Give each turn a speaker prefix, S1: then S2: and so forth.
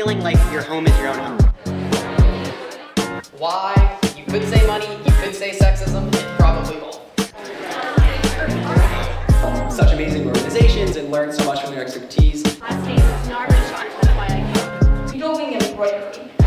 S1: feeling like your home is your own home.
S2: Why? You could say money, you could say sexism, it's probably both.
S3: Such amazing organizations and learn so much from their expertise.
S4: Last name is Narvin Sean,
S5: embroidery.